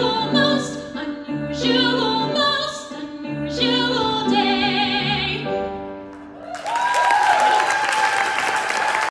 know.